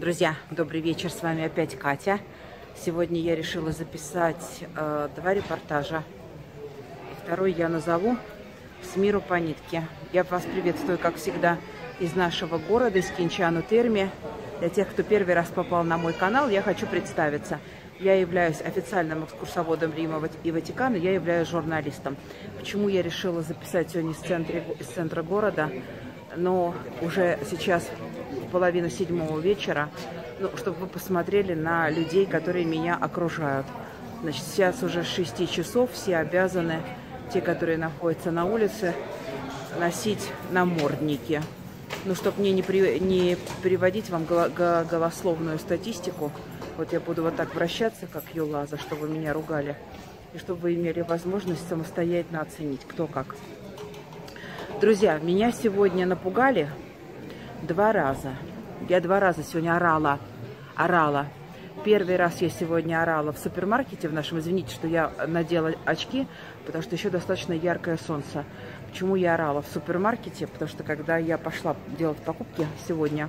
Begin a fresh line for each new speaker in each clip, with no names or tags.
Друзья, добрый вечер, с вами опять Катя. Сегодня я решила записать э, два репортажа. Второй я назову «С миру по нитке». Я вас приветствую, как всегда, из нашего города, из Кинчану Терми. Для тех, кто первый раз попал на мой канал, я хочу представиться. Я являюсь официальным экскурсоводом Рима и Ватикана, я являюсь журналистом. Почему я решила записать сегодня из центра, из центра города? Но уже сейчас половина седьмого вечера, ну, чтобы вы посмотрели на людей, которые меня окружают. Значит, сейчас уже 6 часов, все обязаны, те, которые находятся на улице, носить намордники. Ну, чтобы мне не, при, не приводить вам голословную статистику, вот я буду вот так вращаться, как Юлаза, чтобы вы меня ругали, и чтобы вы имели возможность самостоятельно оценить, кто как. Друзья, меня сегодня напугали два раза. Я два раза сегодня орала. Орала. Первый раз я сегодня орала в супермаркете в нашем. Извините, что я надела очки, потому что еще достаточно яркое солнце. Почему я орала в супермаркете? Потому что когда я пошла делать покупки сегодня,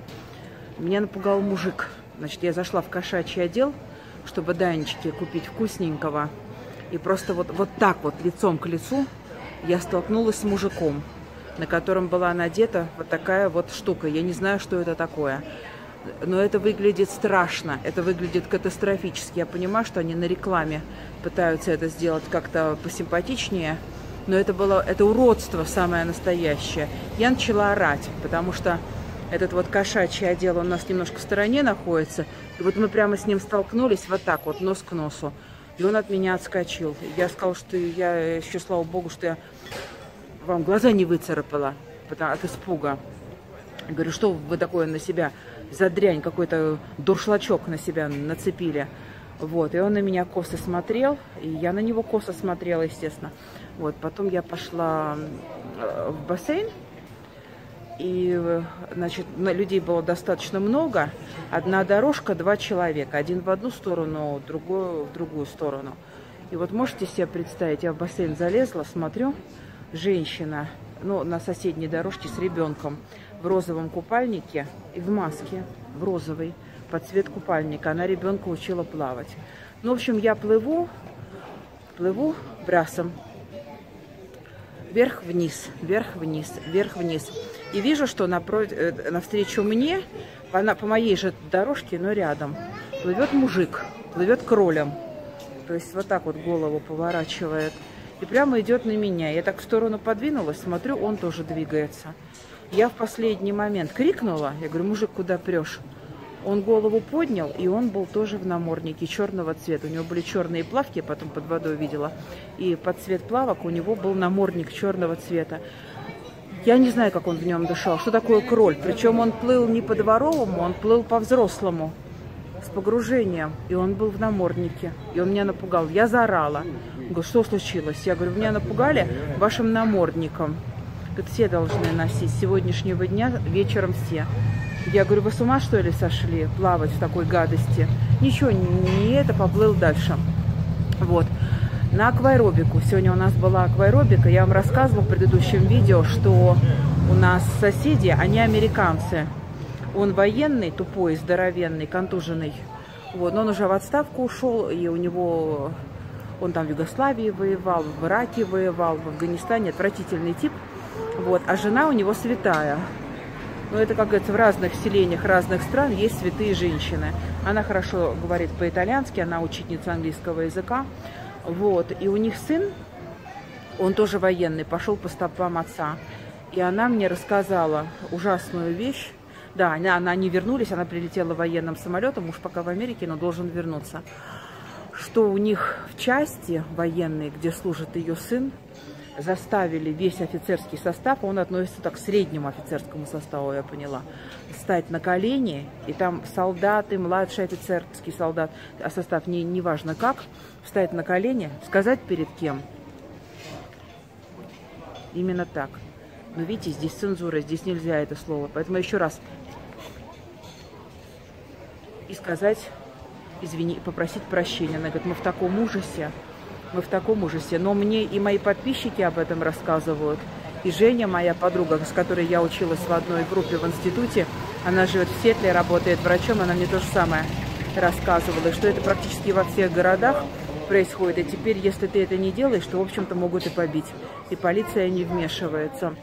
меня напугал мужик. Значит, я зашла в кошачий отдел, чтобы Данечке купить вкусненького. И просто вот, вот так вот, лицом к лицу, я столкнулась с мужиком на котором была надета вот такая вот штука. Я не знаю, что это такое. Но это выглядит страшно, это выглядит катастрофически. Я понимаю, что они на рекламе пытаются это сделать как-то посимпатичнее, но это было это уродство самое настоящее. Я начала орать, потому что этот вот кошачий отдел у нас немножко в стороне находится. И вот мы прямо с ним столкнулись вот так вот, нос к носу. И он от меня отскочил. Я сказала, что я еще, слава богу, что я вам глаза не выцарапала от испуга. Говорю, что вы такое на себя за дрянь, какой-то дуршлачок на себя нацепили. Вот, и он на меня косо смотрел, и я на него косо смотрела, естественно. Вот, потом я пошла э, в бассейн, и, значит, людей было достаточно много. Одна дорожка, два человека. Один в одну сторону, другой в другую сторону. И вот можете себе представить, я в бассейн залезла, смотрю, женщина ну, на соседней дорожке с ребенком в розовом купальнике и в маске, в розовой, под цвет купальника. Она ребенка учила плавать. Ну, в общем, я плыву, плыву брасом. Вверх-вниз, вверх-вниз, вверх-вниз. И вижу, что напротив, э, навстречу мне, по, по моей же дорожке, но рядом, плывет мужик, плывет кролем. То есть вот так вот голову поворачивает и прямо идет на меня. Я так в сторону подвинулась, смотрю, он тоже двигается. Я в последний момент крикнула, я говорю, мужик, куда прешь? Он голову поднял, и он был тоже в наморднике черного цвета. У него были черные плавки, я потом под водой видела. И под цвет плавок у него был намордник черного цвета. Я не знаю, как он в нем дышал. Что такое кроль? Причем он плыл не по-дворовому, он плыл по-взрослому с погружением, и он был в наморднике, и он меня напугал. Я заорала. Говорю, что случилось? Я говорю, меня напугали вашим намордником. Говорит, все должны носить с сегодняшнего дня, вечером все. Я говорю, вы с ума что ли сошли плавать в такой гадости? Ничего, не это, поплыл дальше. Вот. На акваэробику. Сегодня у нас была акваэробика. Я вам рассказывала в предыдущем видео, что у нас соседи, они американцы. Он военный, тупой, здоровенный, контуженный. Вот, но он уже в отставку ушел, и у него... Он там в Югославии воевал, в Ираке воевал, в Афганистане. Отвратительный тип. Вот, а жена у него святая. Но это, как говорится, в разных селениях разных стран есть святые женщины. Она хорошо говорит по-итальянски, она учительница английского языка. Вот, и у них сын, он тоже военный, пошел по стопам отца. И она мне рассказала ужасную вещь, да, она, она не вернулись, она прилетела военным самолетом, муж пока в Америке, но должен вернуться. Что у них в части военной, где служит ее сын, заставили весь офицерский состав, он относится так к среднему офицерскому составу, я поняла, стать на колени, и там солдаты, младший офицерский солдат, а состав не, не важно как, встать на колени, сказать перед кем. Именно так. Но видите, здесь цензура, здесь нельзя это слово. Поэтому еще раз и сказать, извини, попросить прощения. Она говорит, мы в таком ужасе, мы в таком ужасе. Но мне и мои подписчики об этом рассказывают. И Женя, моя подруга, с которой я училась в одной группе в институте, Она живет в Сетле, работает врачом, она мне то же самое рассказывала, что это практически во всех городах происходит. И теперь, если ты это не делаешь, то, в общем-то, могут и побить. И полиция не вмешивается.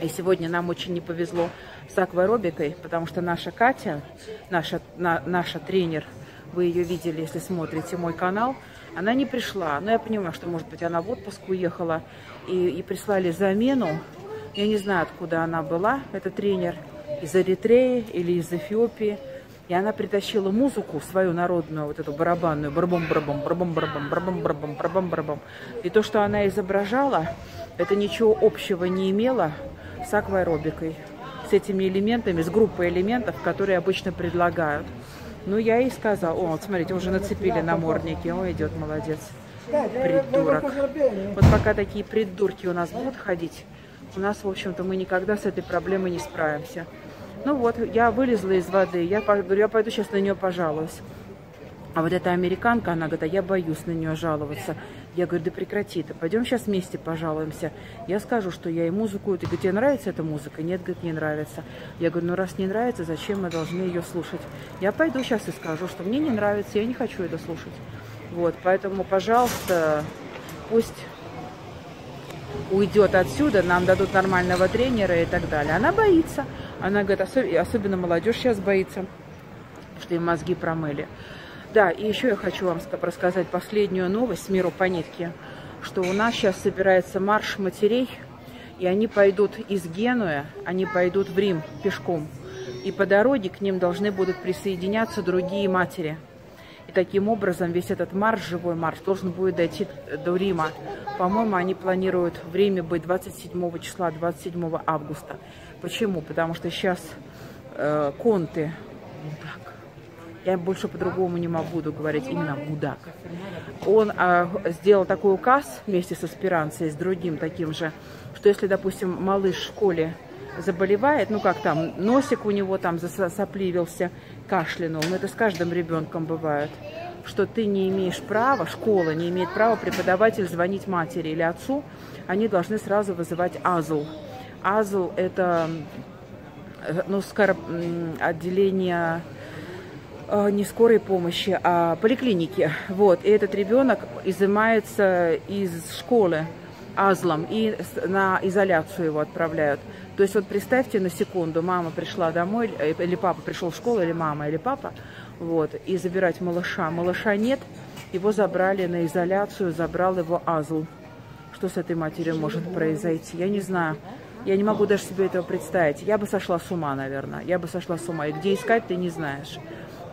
И сегодня нам очень не повезло с акваробикой, потому что наша Катя, наша, на, наша тренер, вы ее видели, если смотрите мой канал, она не пришла. Но я понимаю, что, может быть, она в отпуск уехала и, и прислали замену. Я не знаю, откуда она была, эта тренер, из Эритреи или из Эфиопии. И она притащила музыку свою народную, вот эту барабанную, барбом-барбом, барбом-барбом, барбом-барбом, барбом-барбом. И то, что она изображала, это ничего общего не имело с акваэробикой, с этими элементами, с группой элементов, которые обычно предлагают. Ну, я ей сказала, о, вот смотрите, уже нацепили намордники, о, идет, молодец, придурок. Вот пока такие придурки у нас будут ходить, у нас, в общем-то, мы никогда с этой проблемой не справимся. Ну вот, я вылезла из воды, я говорю, я пойду сейчас на нее пожалуюсь. А вот эта американка, она говорит, а я боюсь на нее жаловаться. Я говорю, да прекрати ты, пойдем сейчас вместе пожалуемся. Я скажу, что я и музыку, ты говорит, тебе нравится эта музыка? Нет, говорит, не нравится. Я говорю, ну раз не нравится, зачем мы должны ее слушать? Я пойду сейчас и скажу, что мне не нравится, я не хочу это слушать. Вот, поэтому, пожалуйста, пусть уйдет отсюда, нам дадут нормального тренера и так далее. Она боится. Она говорит, особенно молодежь сейчас боится, что им мозги промыли. Да, и еще я хочу вам рассказать последнюю новость миру по нитке, что у нас сейчас собирается марш матерей, и они пойдут из Генуя, они пойдут в Рим пешком. И по дороге к ним должны будут присоединяться другие матери. И таким образом весь этот марш, живой марш, должен будет дойти до Рима. По-моему, они планируют в Риме быть 27 числа, 27 августа. Почему? Потому что сейчас э, конты, я больше по-другому не могу говорить, именно Будак. Он а, сделал такой указ вместе с аспиранцией, с другим таким же, что если, допустим, малыш в школе заболевает, ну как там, носик у него там засопливился, кашлянул, но это с каждым ребенком бывает, что ты не имеешь права, школа не имеет права, преподаватель звонить матери или отцу, они должны сразу вызывать АЗУ. АЗУ это э, ну, скоро, отделение не скорой помощи, а поликлиники. Вот. И этот ребенок изымается из школы азлом и на изоляцию его отправляют. То есть вот представьте на секунду, мама пришла домой, э, или папа пришел в школу, или мама, или папа, вот, и забирать малыша. Малыша нет, его забрали на изоляцию, забрал его азл. Что с этой матерью может произойти? Я не знаю. Я не могу даже себе этого представить. Я бы сошла с ума, наверное. Я бы сошла с ума. И где искать, ты не знаешь.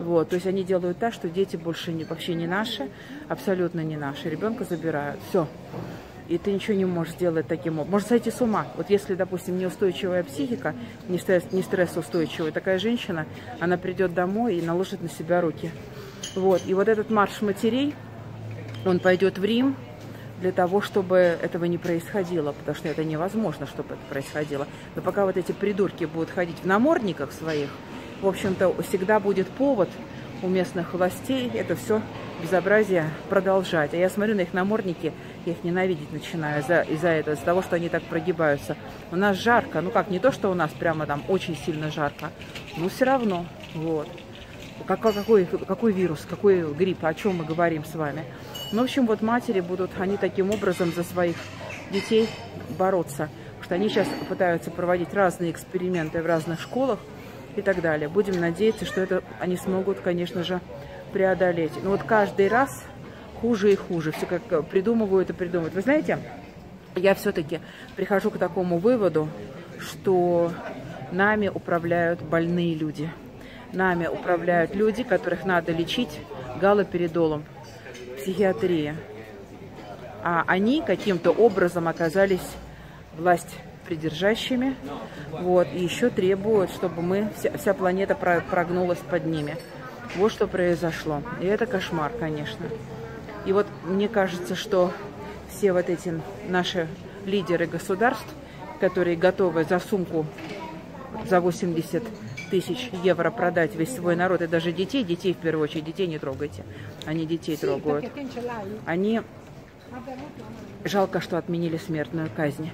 Вот, то есть они делают так, что дети больше не, вообще не наши, абсолютно не наши. Ребенка забирают. Все. И ты ничего не можешь сделать таким образом. Может сойти с ума. Вот если, допустим, неустойчивая психика, не, стресс, не стрессоустойчивая, такая женщина, она придет домой и наложит на себя руки. Вот. И вот этот марш матерей, он пойдет в Рим для того, чтобы этого не происходило, потому что это невозможно, чтобы это происходило. Но пока вот эти придурки будут ходить в намордниках своих, в общем-то, всегда будет повод у местных властей это все безобразие продолжать. А я смотрю на их намордники, я их ненавидеть начинаю из-за из этого, из-за того, что они так прогибаются. У нас жарко, ну как, не то, что у нас прямо там очень сильно жарко, но все равно, вот. Какой, какой, какой вирус, какой грипп, о чем мы говорим с вами. Ну, в общем, вот матери будут, они таким образом за своих детей бороться. Потому что они сейчас пытаются проводить разные эксперименты в разных школах, и так далее. Будем надеяться, что это они смогут, конечно же, преодолеть. Но вот каждый раз хуже и хуже. Все как придумывают и придумывают. Вы знаете, я все-таки прихожу к такому выводу, что нами управляют больные люди. Нами управляют люди, которых надо лечить галоперидолом, психиатрия. А они каким-то образом оказались власть придержащими. Вот, и еще требуют, чтобы мы, вся, вся планета прогнулась под ними. Вот что произошло. И это кошмар, конечно. И вот мне кажется, что все вот эти наши лидеры государств, которые готовы за сумку за 80 тысяч евро продать весь свой народ, и даже детей, детей в первую очередь, детей не трогайте, они детей трогают. Они, жалко, что отменили смертную казнь.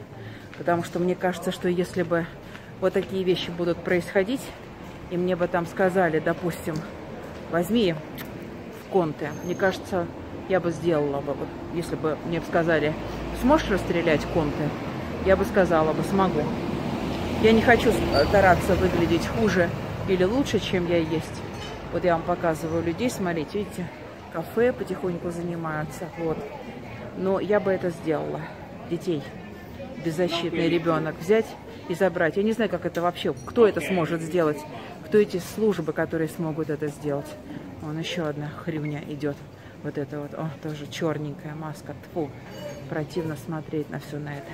Потому что мне кажется, что если бы вот такие вещи будут происходить, и мне бы там сказали, допустим, возьми в конты. Мне кажется, я бы сделала бы, вот, если бы мне сказали, сможешь расстрелять конты, я бы сказала бы, смогу. Я не хочу стараться выглядеть хуже или лучше, чем я есть. Вот я вам показываю людей, смотрите, видите, кафе потихоньку занимаются, вот. Но я бы это сделала, детей, беззащитный ребенок, взять и забрать. Я не знаю, как это вообще, кто это сможет сделать, кто эти службы, которые смогут это сделать. Вон еще одна хрюня идет. Вот это вот, о, тоже черненькая маска. Тьфу, противно смотреть на все на это.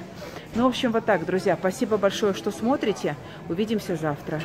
Ну, в общем, вот так, друзья. Спасибо большое, что смотрите. Увидимся завтра.